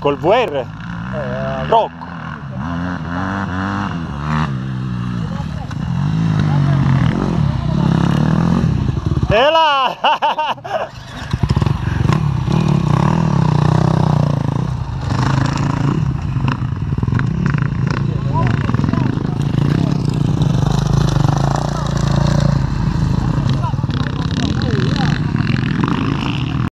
Col VR? Eh, Rocco. E là!